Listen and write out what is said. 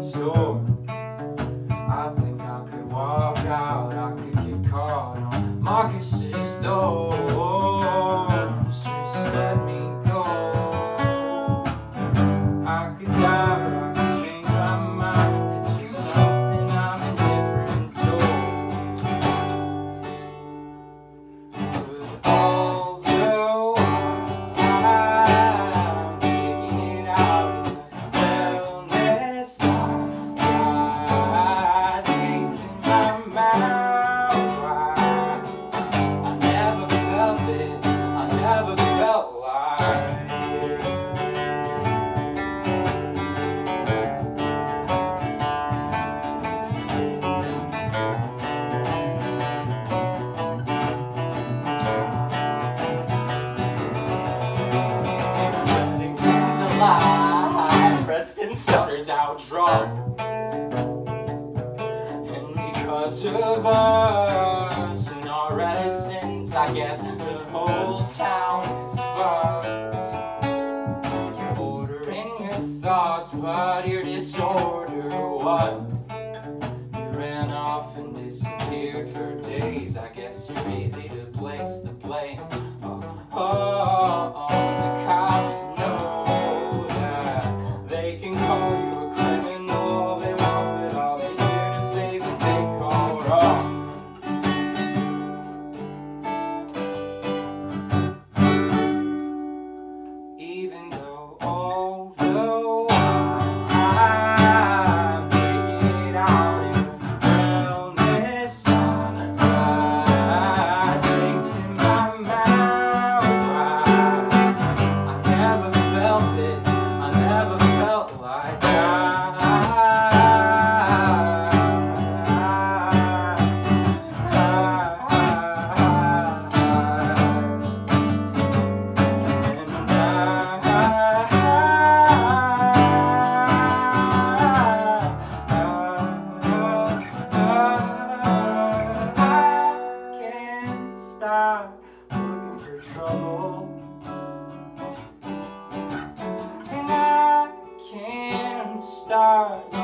store. I think I could walk out, I could get caught on Marcus's door. Preston stutters out drunk. And because of us and our reticence, I guess the whole town is fucked. You're ordering your thoughts, but your disorder, what? You ran off and disappeared for days. I guess you're easy to place the blame. start.